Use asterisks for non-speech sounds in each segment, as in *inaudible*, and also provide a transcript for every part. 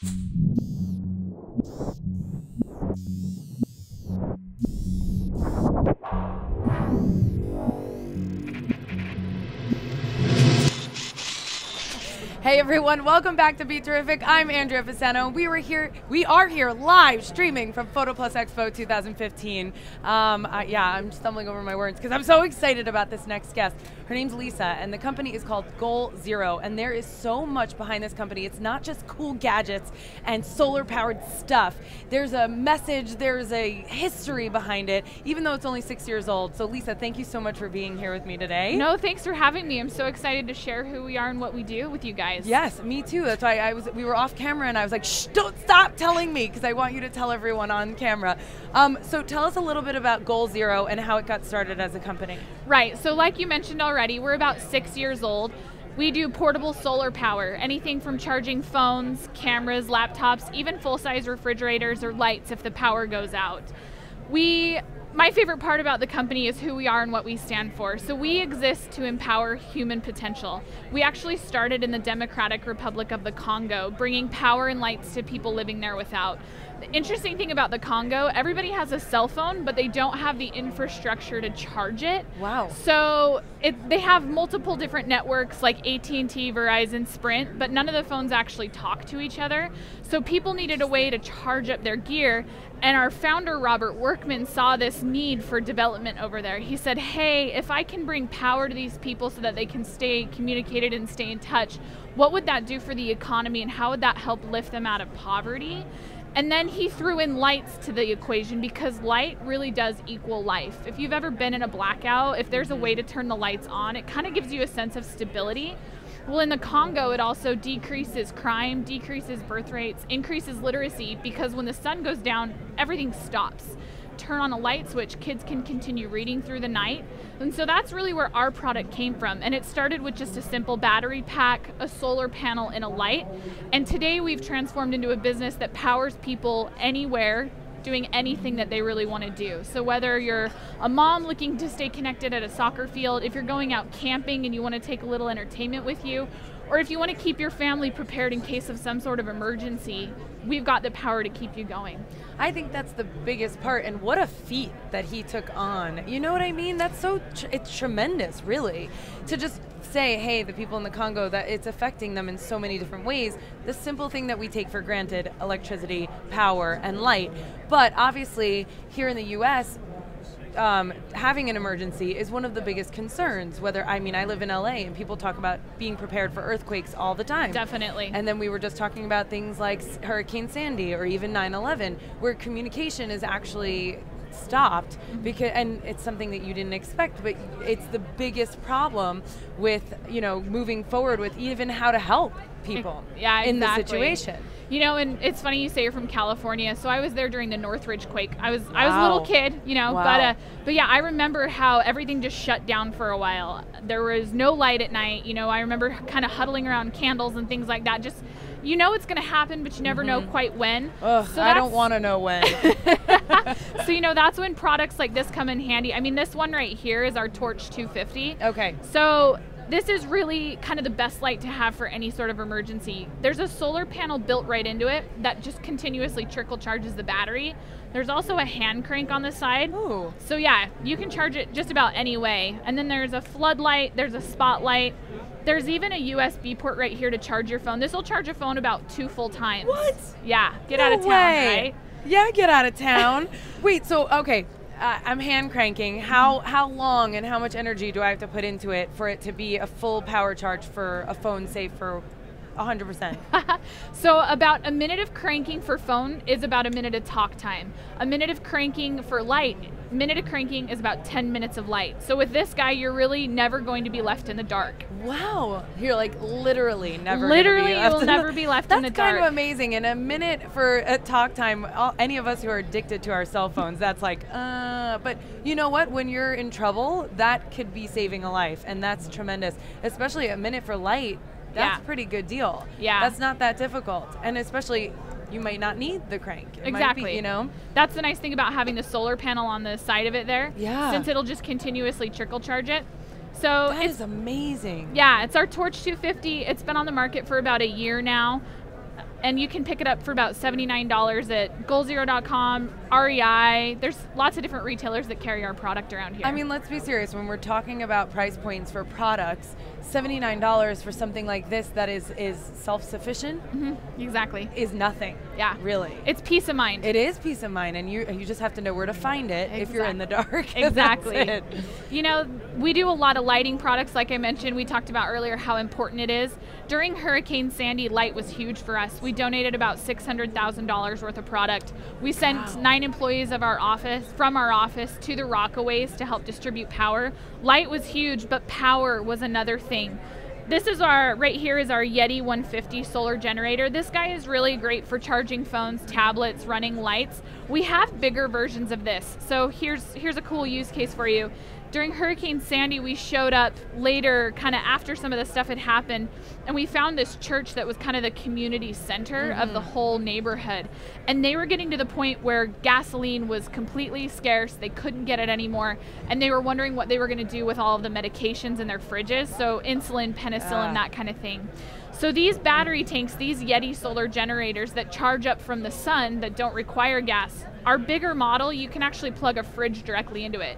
Thank you Hey everyone, welcome back to Be Terrific. I'm Andrea Fasano. We were here, we are here live streaming from Photo Plus Expo 2015. Um, uh, yeah, I'm stumbling over my words because I'm so excited about this next guest. Her name's Lisa, and the company is called Goal Zero, and there is so much behind this company. It's not just cool gadgets and solar powered stuff. There's a message, there's a history behind it, even though it's only six years old. So, Lisa, thank you so much for being here with me today. No, thanks for having me. I'm so excited to share who we are and what we do with you guys. Yes, me too. That's why I was. We were off camera, and I was like, "Shh, don't stop telling me," because I want you to tell everyone on camera. Um, so tell us a little bit about Goal Zero and how it got started as a company. Right. So, like you mentioned already, we're about six years old. We do portable solar power, anything from charging phones, cameras, laptops, even full size refrigerators or lights if the power goes out. We my favorite part about the company is who we are and what we stand for. So we exist to empower human potential. We actually started in the Democratic Republic of the Congo, bringing power and lights to people living there without. The interesting thing about the Congo, everybody has a cell phone, but they don't have the infrastructure to charge it. Wow. So it, they have multiple different networks like AT&T, Verizon, Sprint, but none of the phones actually talk to each other. So people needed a way to charge up their gear, and our founder, Robert Workman, saw this need for development over there. He said, hey, if I can bring power to these people so that they can stay communicated and stay in touch, what would that do for the economy and how would that help lift them out of poverty? And then he threw in lights to the equation because light really does equal life. If you've ever been in a blackout, if there's a way to turn the lights on, it kind of gives you a sense of stability. Well, in the Congo, it also decreases crime, decreases birth rates, increases literacy because when the sun goes down, everything stops. Turn on a light switch, kids can continue reading through the night. And so that's really where our product came from. And it started with just a simple battery pack, a solar panel, and a light. And today we've transformed into a business that powers people anywhere doing anything that they really want to do. So whether you're a mom looking to stay connected at a soccer field, if you're going out camping and you want to take a little entertainment with you, or if you want to keep your family prepared in case of some sort of emergency, we've got the power to keep you going. I think that's the biggest part, and what a feat that he took on. You know what I mean? That's so, it's tremendous, really, to just say, hey, the people in the Congo, that it's affecting them in so many different ways. The simple thing that we take for granted electricity, power, and light. But obviously, here in the US, um, having an emergency is one of the biggest concerns. Whether I mean, I live in LA, and people talk about being prepared for earthquakes all the time. Definitely. And then we were just talking about things like Hurricane Sandy or even 9/11, where communication is actually stopped mm-hmm. because and it's something that you didn't expect but it's the biggest problem with you know moving forward with even how to help people yeah, in the situation you know, and it's funny you say you're from California. So I was there during the Northridge quake. I was wow. I was a little kid, you know, wow. but uh, but yeah, I remember how everything just shut down for a while. There was no light at night. You know, I remember kind of huddling around candles and things like that. Just you know it's going to happen, but you never mm-hmm. know quite when. Ugh, so I don't want to know when. *laughs* so you know that's when products like this come in handy. I mean, this one right here is our Torch 250. Okay. So this is really kind of the best light to have for any sort of emergency. There's a solar panel built right into it that just continuously trickle charges the battery. There's also a hand crank on the side. Ooh. So yeah, you can charge it just about any way. And then there's a floodlight, there's a spotlight. There's even a USB port right here to charge your phone. This will charge a phone about two full times. What? Yeah, get no out of town, way. right? Yeah, get out of town. *laughs* Wait, so okay, uh, I'm hand cranking. How how long and how much energy do I have to put into it for it to be a full power charge for a phone, say for 100%. *laughs* so about a minute of cranking for phone is about a minute of talk time. A minute of cranking for light, minute of cranking is about 10 minutes of light. So with this guy, you're really never going to be left in the dark. Wow. You're like literally never Literally, you will never be left in the dark. That's kind of amazing. In a minute for a talk time, all, any of us who are addicted to our cell phones, that's like, uh, but you know what? When you're in trouble, that could be saving a life. And that's tremendous. Especially a minute for light that's yeah. pretty good deal. Yeah. That's not that difficult. And especially you might not need the crank. It exactly. Be, you know? That's the nice thing about having the solar panel on the side of it there. Yeah. Since it'll just continuously trickle charge it. So that is amazing. Yeah, it's our Torch 250. It's been on the market for about a year now. and you can pick it up for about $79 at goalzero.com, REI. There's lots of different retailers that carry our product around here. I mean, let's be serious. When we're talking about price points for products, $79 for something like this that is is self-sufficient Mhm, exactly. is nothing. Yeah. Really. It's peace of mind. It is peace of mind, and you you just have to know where to find it if you're in the dark. *laughs* Exactly. You know, we do a lot of lighting products, like I mentioned. We talked about earlier how important it is. During Hurricane Sandy, light was huge for us. We donated about $600,000 worth of product. We sent Wow. Nine employees of our office, from our office, to the Rockaways to help distribute power. Light was huge, but power was another thing. This is our, right here is our Yeti 150 solar generator. This guy is really great for charging phones, tablets, running lights. We have bigger versions of this. So here's, here's a cool use case for you. During Hurricane Sandy, we showed up later, kind of after some of the stuff had happened, and we found this church that was kind of the community center of the whole neighborhood. And they were getting to the point where gasoline was completely scarce, they couldn't get it anymore, and they were wondering what they were going to do with all of the medications in their fridges, so insulin, penicillin, Ah. that kind of thing. So these battery tanks, these Yeti solar generators that charge up from the sun that don't require gas, our bigger model, you can actually plug a fridge directly into it.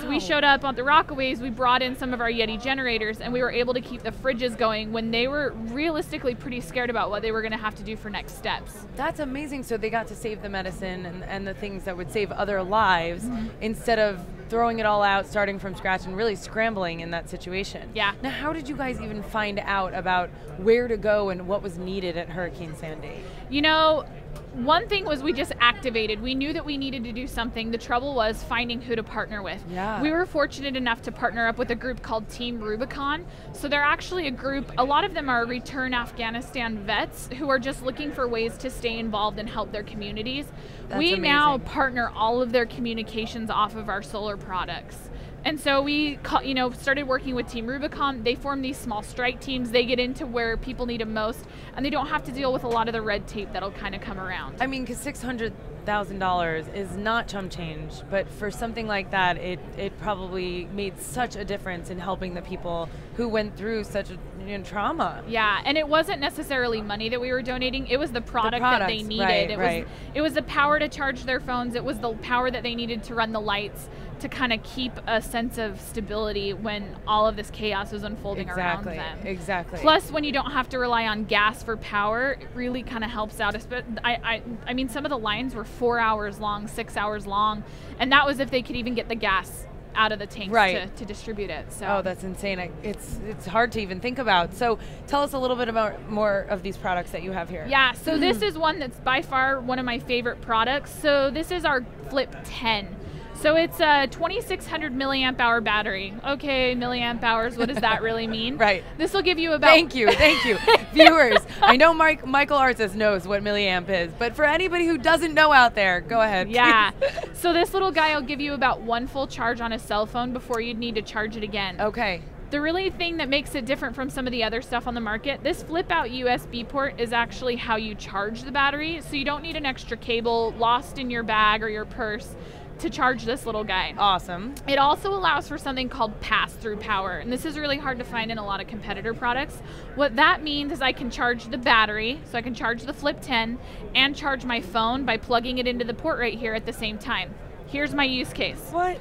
So we showed up on the Rockaways, we brought in some of our Yeti generators, and we were able to keep the fridges going when they were realistically pretty scared about what they were going to have to do for next steps. That's amazing. So they got to save the medicine and, and the things that would save other lives Mm-hmm. instead of throwing it all out, starting from scratch, and really scrambling in that situation. Yeah. Now, how did you guys even find out about where to go and what was needed at Hurricane Sandy? You know, one thing was we just activated. We knew that we needed to do something. The trouble was finding who to partner with. Yeah. We were fortunate enough to partner up with a group called Team Rubicon. So they're actually a group, a lot of them are return Afghanistan vets who are just looking for ways to stay involved and help their communities. That's we now partner all of their communications off of our solar products. And so we, you know, started working with Team Rubicon. They form these small strike teams. They get into where people need them most, and they don't have to deal with a lot of the red tape that'll kind of come around. I mean, because six hundred thousand dollars is not chump change, but for something like that, it it probably made such a difference in helping the people who went through such a you know, trauma. Yeah, and it wasn't necessarily money that we were donating. It was the product that they needed. right, it right. was it was the power to charge their phones. It was the power that they needed to run the lights to kind of keep a sense of stability when all of this chaos was unfolding Exactly. around them. Exactly. Plus, when you don't have to rely on gas for power, it really kind of helps out. I, I, I mean, some of the lines were four hours long, six hours long, and that was if they could even get the gas out of the tanks Right. to, to distribute it. So Oh, that's insane. It's it's hard to even think about. So tell us a little bit about more of these products that you have here. Yeah, so this *clears throat* is one that's by far one of my favorite products. So this is our Flip 10. So it's a 2600 milliamp hour battery. Okay, milliamp hours, what does that *laughs* really mean? Right. This will give you about Thank you, thank you, *laughs* viewers. I know Mike, Michael Artis knows what milliamp is, but for anybody who doesn't know out there, go ahead. Yeah. *laughs* so this little guy will give you about one full charge on a cell phone before you'd need to charge it again. okay. The really thing that makes it different from some of the other stuff on the market, this flip out USB port is actually how you charge the battery. So you don't need an extra cable lost in your bag or your purse to charge this little guy. Awesome. It also allows for something called pass through power, and this is really hard to find in a lot of competitor products. What that means is I can charge the battery, so I can charge the Flip 10 and charge my phone by plugging it into the port right here at the same time. Here's my use case. What?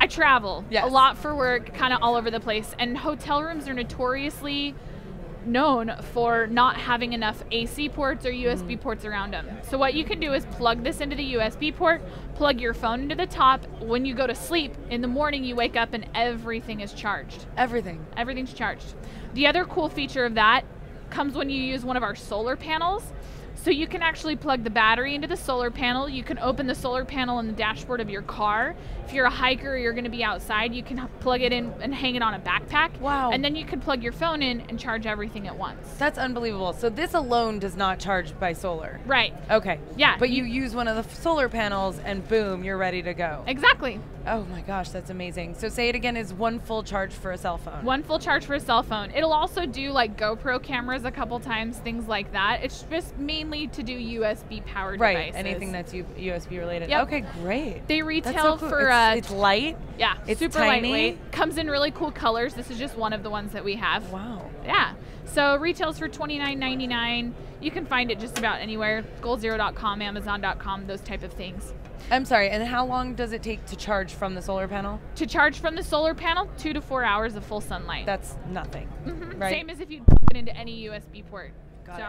I travel Yes. a lot for work, kind of all over the place, and hotel rooms are notoriously known for not having enough AC ports or USB Mm. ports around them. So what you can do is plug this into the USB port, plug your phone into the top. When you go to sleep in the morning, you wake up and everything is charged. Everything. Everything's charged. The other cool feature of that comes when you use one of our solar panels. So you can actually plug the battery into the solar panel. You can open the solar panel in the dashboard of your car. If you're a hiker or you're going to be outside, you can plug it in and hang it on a backpack. Wow. And then you can plug your phone in and charge everything at once. That's unbelievable. So this alone does not charge by solar. Right. Okay. Yeah, But you use one of the solar panels and boom, you're ready to go. Exactly. Oh my gosh, that's amazing. So say it again is one full charge for a cell phone. One full charge for a cell phone. It'll also do like GoPro cameras a couple times, things like that. It's just mainly to do USB powered Right. devices. Anything that's U- USB related. Yep. Okay, great. They retail so cool. for it's, uh, it's light. Yeah, It's super tiny. lightweight. Comes in really cool colors. This is just one of the ones that we have. Wow. Yeah. So retails for $29.99. You can find it just about anywhere. Goalzero.com, Amazon.com, those type of things. I'm sorry, and how long does it take to charge from the solar panel? To charge from the solar panel, two to four hours of full sunlight. That's nothing. Mhm. right. Same as if you plug it into any USB port. Got so, it.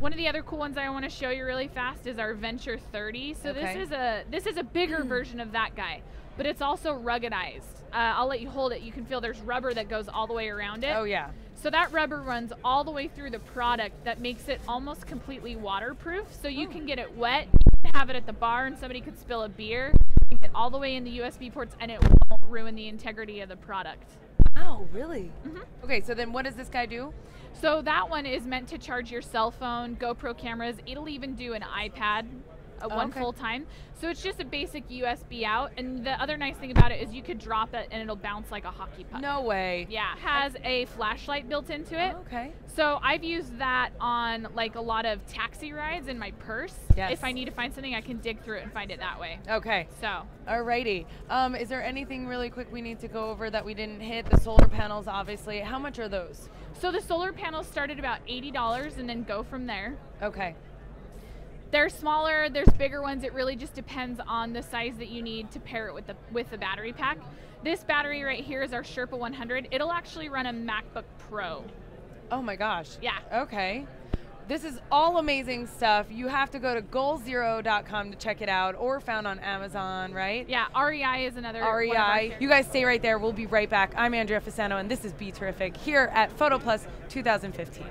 One of the other cool ones I want to show you really fast is our Venture 30. So Okay. this is a this is a bigger *clears throat* version of that guy, but it's also ruggedized. Uh, I'll let you hold it. You can feel there's rubber that goes all the way around it. Oh yeah. So that rubber runs all the way through the product that makes it almost completely waterproof. So you Oh. can get it wet, have it at the bar, and somebody could spill a beer. Get all the way in the USB ports, and it won't ruin the integrity of the product. Oh, really? Mhm. Okay, so then what does this guy do? So that one is meant to charge your cell phone, GoPro cameras. It'll even do an iPad Oh, one okay. full time. So it's just a basic USB out. And the other nice thing about it is you could drop it and it'll bounce like a hockey puck. No way. Yeah, has a flashlight built into it. Okay. So I've used that on like a lot of taxi rides in my purse. Yes. If I need to find something, I can dig through it and find it that way. Okay. So Alrighty. Um, is there anything really quick we need to go over that we didn't hit? The solar panels, obviously. How much are those? so the solar panels start at about eighty dollars and then go from there. Okay. They're smaller, there's bigger ones. It really just depends on the size that you need to pair it with the with the battery pack. This battery right here is our Sherpa 100. It'll actually run a MacBook Pro. Oh my gosh. Yeah. Okay. This is all amazing stuff. You have to go to goalzero.com to check it out or found on Amazon, right? Yeah, REI is another one of our REI. You guys stay right there. We'll be right back. I'm Andrea Fasano, and this is Be Terrific here at Photo Plus 2015.